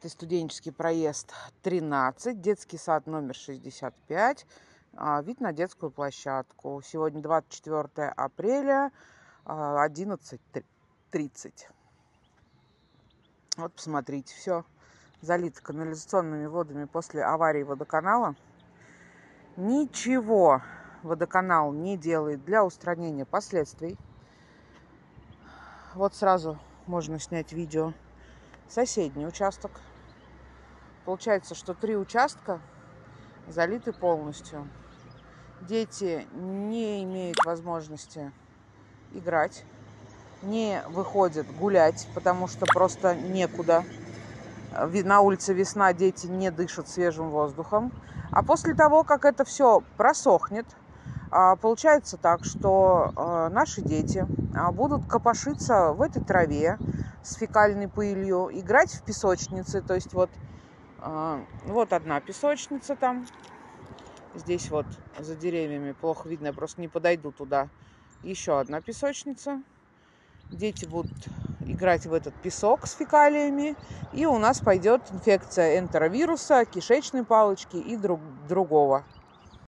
Студенческий проезд 13, детский сад номер 65, а, вид на детскую площадку. Сегодня 24 апреля, 11.30. Вот посмотрите, все залито канализационными водами после аварии водоканала. Ничего водоканал не делает для устранения последствий. Вот сразу можно снять видео соседний участок. Получается, что три участка залиты полностью. Дети не имеют возможности играть, не выходят гулять, потому что просто некуда. На улице весна, дети не дышат свежим воздухом. А после того, как это все просохнет, а, получается так, что а, наши дети будут копошиться в этой траве, с фекальной пылью, играть в песочнице. То есть вот, э, вот одна песочница там. Здесь вот за деревьями плохо видно, я просто не подойду туда. Еще одна песочница. Дети будут играть в этот песок с фекалиями. И у нас пойдет инфекция энтеровируса, кишечной палочки и друг, другого.